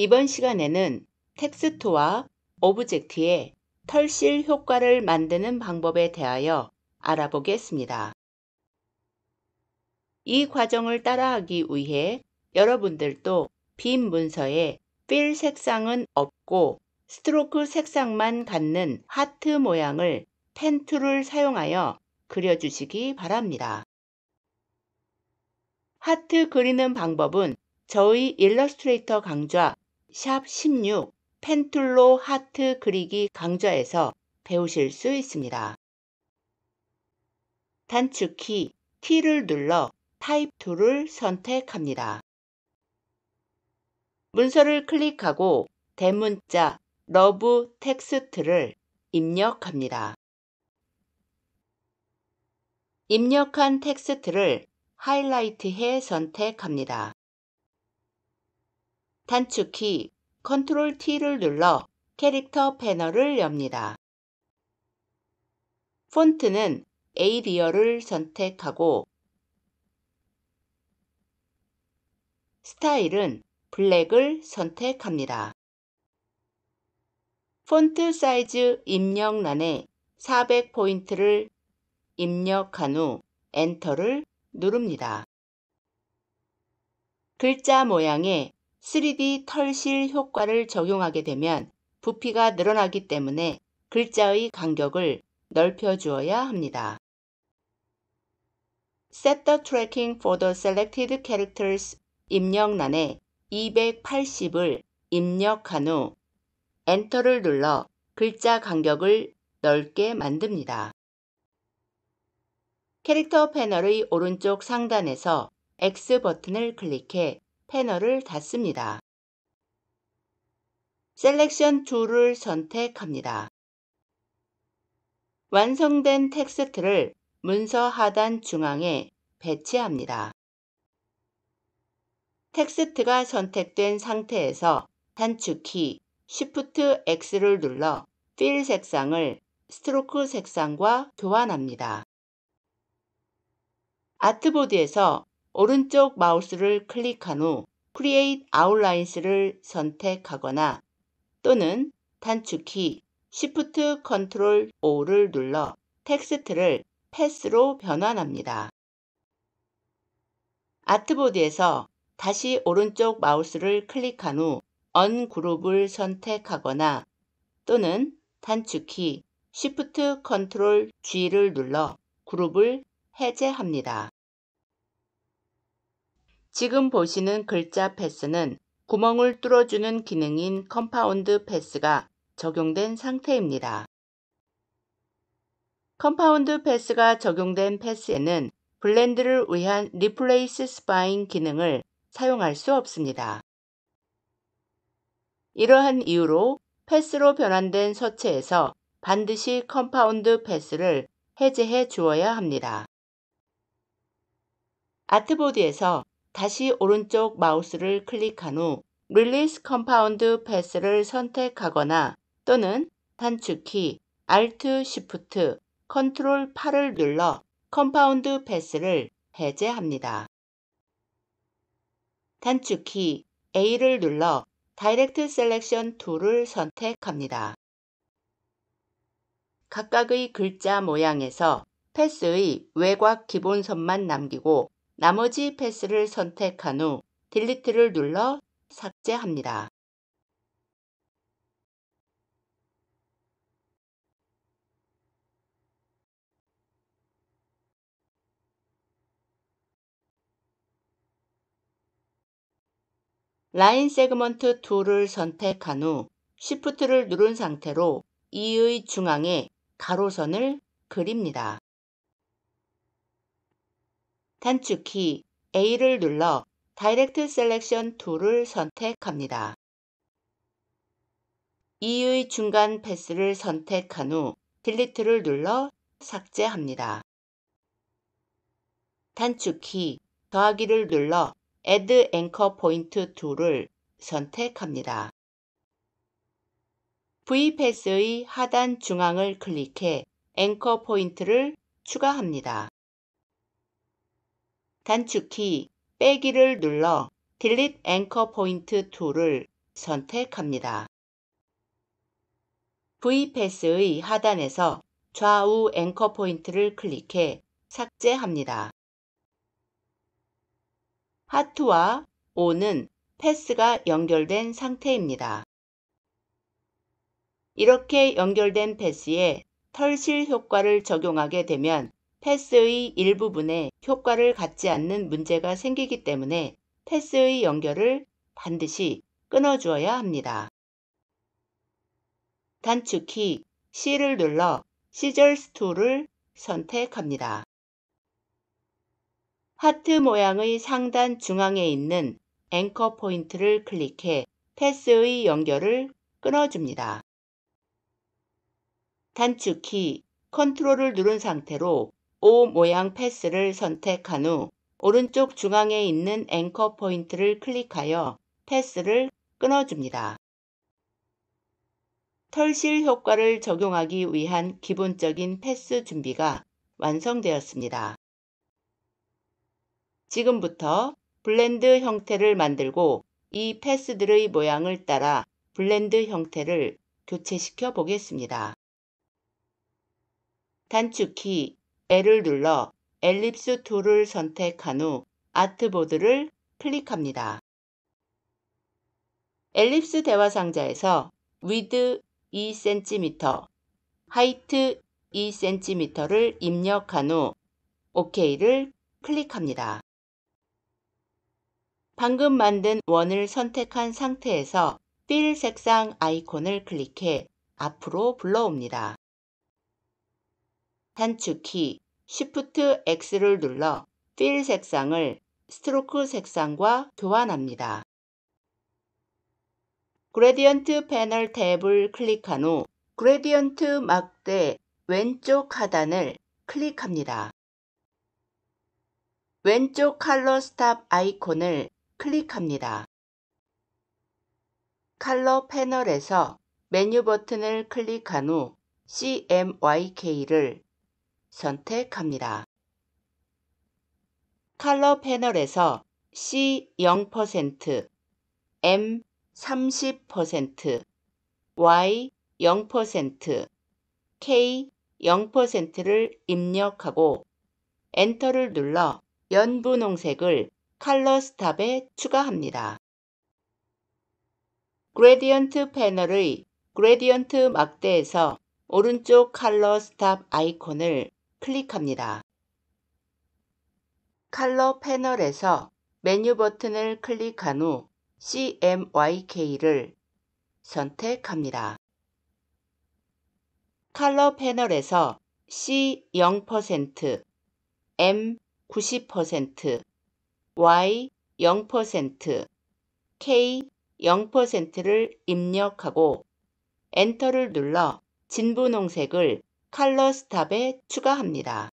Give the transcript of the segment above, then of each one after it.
이번 시간에는 텍스트와 오브젝트의 털실 효과를 만드는 방법에 대하여 알아보겠습니다. 이 과정을 따라하기 위해 여러분들도 빈 문서에 fill 색상은 없고 stroke 색상만 갖는 하트 모양을 pen tool을 사용하여 그려주시기 바랍니다. 하트 그리는 방법은 저희 일러스트레이터 강좌 샵16 pen tool로 하트 그리기 강좌에서 배우실 수 있습니다. 단축키 T를 눌러 type tool을 선택합니다. 문서를 클릭하고 대문자 LOVE 텍스트를 입력합니다. 입력한 텍스트를 하이라이트해 선택합니다. 단축키 Ctrl T를 눌러 캐릭터 패널을 엽니다. 폰트는 Arial을 선택하고 스타일은 black을 선택합니다. 폰트 사이즈 입력란에 400포인트를 입력한 후 엔터를 누릅니다. 글자 모양에 3D 털실 효과를 적용하게 되면 부피가 늘어나기 때문에 글자의 간격을 넓혀 주어야 합니다. Set the tracking for the selected characters 입력란에 280을 입력한 후 엔터를 눌러 글자 간격을 넓게 만듭니다. 캐릭터 패널의 오른쪽 상단에서 X 버튼을 클릭해 패널을 닫습니다. selection tool을 선택합니다. 완성된 텍스트를 문서 하단 중앙에 배치합니다. 텍스트가 선택된 상태에서 단축키 Shift X를 눌러 fill 색상을 stroke 색상과 교환합니다. artboard에서 오른쪽 마우스를 클릭한 후 Create Outlines를 선택하거나 또는 단축키 Shift Ctrl O를 눌러 텍스트를 path로 변환합니다. artboard에서 다시 오른쪽 마우스를 클릭한 후 ungroup을 선택하거나 또는 단축키 Shift Ctrl G를 눌러 그룹을 해제합니다. 지금 보시는 글자 path는 구멍을 뚫어주는 기능인 compound path가 적용된 상태입니다. compound path가 적용된 path에는 blend를 위한 replace spine 기능을 사용할 수 없습니다. 이러한 이유로 path로 변환된 서체에서 반드시 compound path를 해제해 주어야 합니다. artboard에서 다시 오른쪽 마우스를 클릭한 후 Release Compound Path를 선택하거나 또는 단축키 Alt Shift Ctrl 8을 눌러 compound path를 해제합니다. 단축키 A를 눌러 direct selection tool을 선택합니다. 각각의 글자 모양에서 패스의 외곽 기본선만 남기고 나머지 path를 선택한 후 delete를 눌러 삭제합니다. 라인 세그먼트 툴을 선택한 후 Shift를 누른 상태로 이의 중앙에 가로선을 그립니다. 단축키 A를 눌러 direct selection tool을 선택합니다. E의 중간 path를 선택한 후 delete를 눌러 삭제합니다. 단축키 더하기를 눌러 Add Anchor Point tool을 선택합니다. V path의 하단 중앙을 클릭해 앵커 포인트를 추가합니다. 단축키 빼기를 눌러 Delete Anchor Point tool을 선택합니다. V path의 하단에서 좌우 앵커 포인트를 클릭해 삭제합니다. 하트와 O는 path가 연결된 상태입니다. 이렇게 연결된 패스에 털실 효과를 적용하게 되면 path의 일부분에 효과를 갖지 않는 문제가 생기기 때문에 path의 연결을 반드시 끊어주어야 합니다. 단축키 C를 눌러 Scissors tool을 선택합니다. 하트 모양의 상단 중앙에 있는 앵커 포인트를 클릭해 패스의 연결을 끊어줍니다. 단축키 컨트롤을 누른 상태로 O 모양 패스를 선택한 후 오른쪽 중앙에 있는 앵커 포인트를 클릭하여 패스를 끊어줍니다. 털실 효과를 적용하기 위한 기본적인 패스 준비가 완성되었습니다. 지금부터 blend 형태를 만들고 이 path들의 모양을 따라 blend 형태를 교체시켜 보겠습니다. 단축키 L을 눌러 Ellipse tool을 선택한 후 artboard를 클릭합니다. Ellipse 대화 상자에서 width 2cm, height 2cm를 입력한 후 OK를 클릭합니다. 방금 만든 원을 선택한 상태에서 fill 색상 아이콘을 클릭해 앞으로 불러옵니다. 단축키 Shift X를 눌러 fill 색상을 stroke 색상과 교환합니다. gradient 패널 tab을 클릭한 후 gradient 막대 왼쪽 하단을 클릭합니다. 왼쪽 color stop 아이콘을 클릭합니다. 컬러 패널에서 메뉴 버튼을 클릭한 후 CMYK를 선택합니다. 컬러 패널에서 C 0%, M 30%, Y 0%, K 0%를 입력하고 enter를 눌러 연분홍색을 color stop에 추가합니다. gradient 패널의 gradient 막대에서 오른쪽 color stop 아이콘을 클릭합니다. 컬러 패널에서 메뉴 버튼을 클릭한 후 CMYK를 선택합니다. 컬러 패널에서 C 0%, M 90%, Y 0%, K 0%를 입력하고 엔터를 눌러 진분홍색을 color stop에 추가합니다.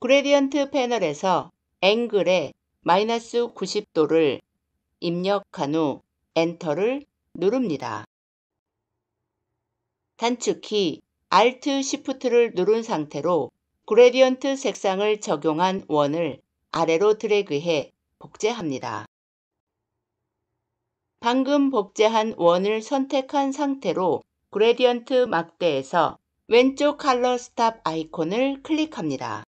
gradient 패널에서 angle에 마이너스 90도를 입력한 후 enter를 누릅니다. 단축키 Alt Shift를 누른 상태로 gradient 색상을 적용한 원을 아래로 드래그해 복제합니다. 방금 복제한 원을 선택한 상태로 gradient 막대에서 왼쪽 color stop 아이콘을 클릭합니다.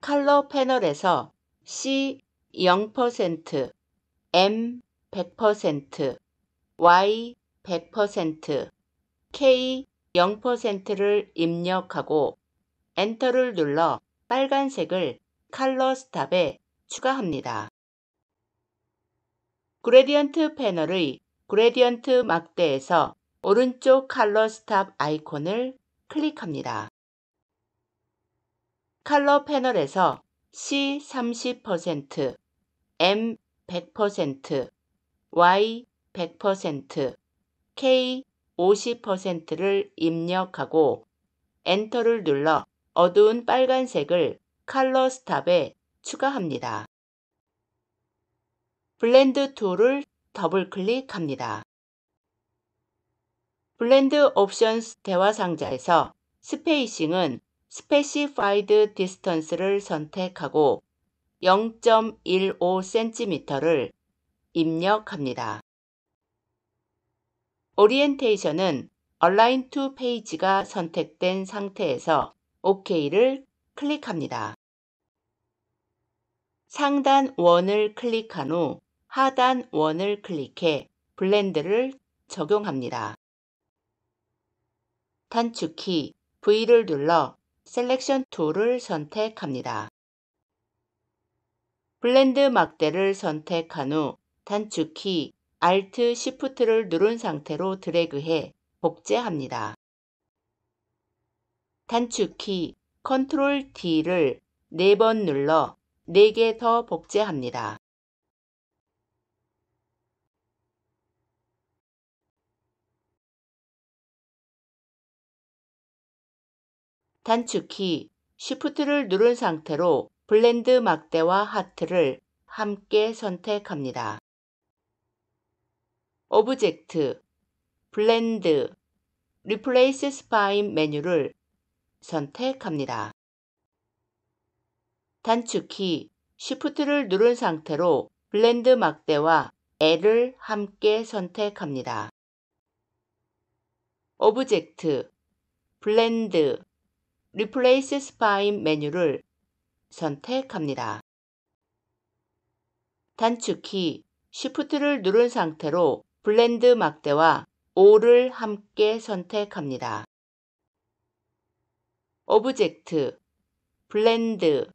컬러 패널에서 C 0%, M 100%, Y 100%, K 0%를 입력하고 enter를 눌러 빨간색을 color stop에 추가합니다. gradient 패널의 gradient 막대에서 오른쪽 color stop 아이콘을 클릭합니다. 컬러 패널에서 C 30%, M 100%, Y 100%, K 50%를 입력하고 enter를 눌러 어두운 빨간색을 color stop에 추가합니다. Blend tool을 더블 클릭합니다. Blend Options 대화 상자에서 Spacing은 Specified Distance를 선택하고 0.15cm를 입력합니다. Orientation은 Align to Page가 선택된 상태에서 OK를 클릭합니다. 상단 원을 클릭한 후 하단 원을 클릭해 blend를 적용합니다. 단축키 V를 눌러 Selection tool을 선택합니다. blend 막대를 선택한 후 단축키 Alt Shift를 누른 상태로 드래그해 복제합니다. 단축키 Ctrl D를 4번 눌러 4개 더 복제합니다. 단축키 Shift를 누른 상태로 블렌드 막대와 하트를 함께 선택합니다. Object, Blend, Replace Spine 메뉴를 선택합니다. 단축키 Shift를 누른 상태로 blend 막대와 L을 함께 선택합니다. Object, Blend, Replace Spine 메뉴를 선택합니다. 단축키 Shift를 누른 상태로 blend 막대와 O를 함께 선택합니다. Object, Blend,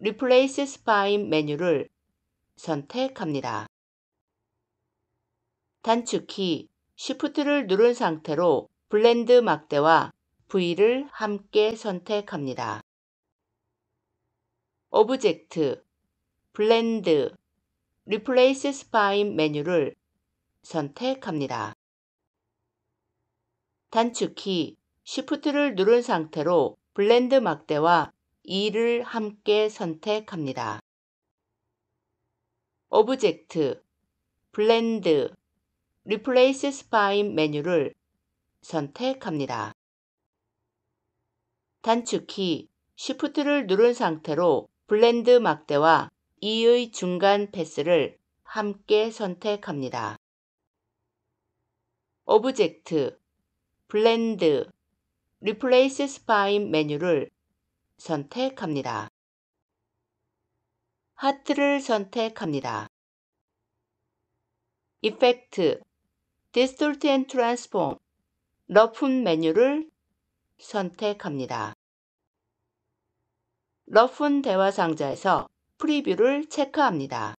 Replace Spine 메뉴를 선택합니다. 단축키 Shift를 누른 상태로 blend 막대와 V를 함께 선택합니다. Object, Blend, Replace Spine 메뉴를 선택합니다. 단축키 Shift를 누른 상태로 Blend 막대와 E를 함께 선택합니다. Object, Blend, Replace Spine 메뉴를 선택합니다. 단축키 Shift를 누른 상태로 Blend 막대와 E의 중간 path를 함께 선택합니다. Object, Blend, Replace Spine 메뉴를 선택합니다. 하트를 선택합니다. Effect, Distort and Transform, Roughen 메뉴를 선택합니다. Roughen 대화 상자에서 Preview를 체크합니다.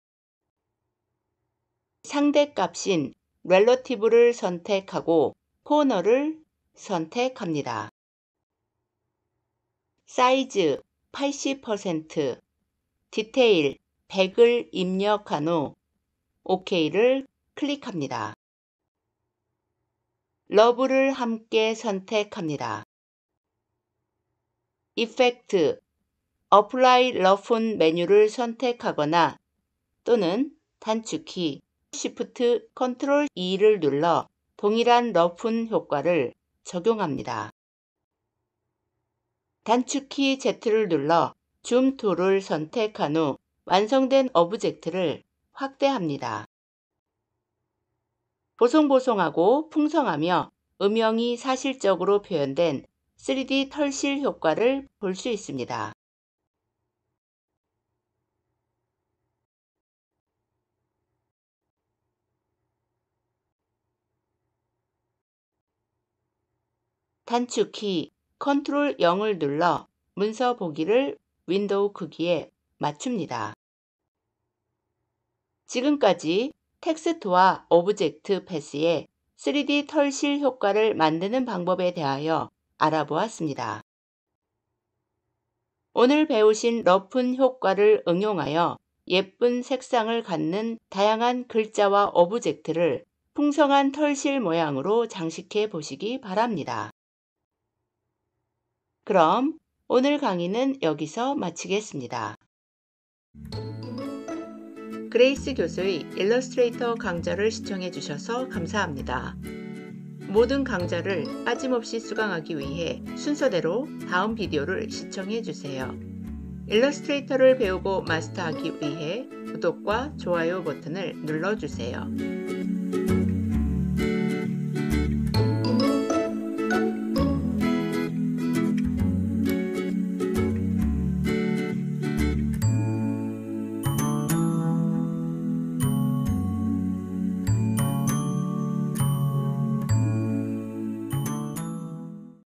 상대값인 Relative를 선택하고 코너를 선택합니다. 사이즈 80%, 디테일 100을 입력한 후 OK를 클릭합니다. LOVE를 함께 선택합니다. Effect, Apply Roughen 메뉴를 선택하거나 또는 단축키 Shift Ctrl E를 눌러 동일한 Roughen 효과를 적용합니다. 단축키 Z를 눌러 Zoom Tool을 선택한 후 완성된 object를 확대합니다. 보송보송하고 풍성하며 음영이 사실적으로 표현된 3D 털실 효과를 볼 수 있습니다. 단축키 Ctrl 0을 눌러 문서 보기를 윈도우 크기에 맞춥니다. 지금까지 텍스트와 object path의 3D 털실 효과를 만드는 방법에 대하여 알아보았습니다. 오늘 배우신 Roughen 효과를 응용하여 예쁜 색상을 갖는 다양한 글자와 object를 풍성한 털실 모양으로 장식해 보시기 바랍니다. 그럼 오늘 강의는 여기서 마치겠습니다. 그레이스 교수의 일러스트레이터 강좌를 시청해 주셔서 감사합니다. 모든 강좌를 빠짐없이 수강하기 위해 순서대로 다음 비디오를 시청해 주세요. 일러스트레이터를 배우고 마스터하기 위해 구독과 좋아요 버튼을 눌러주세요.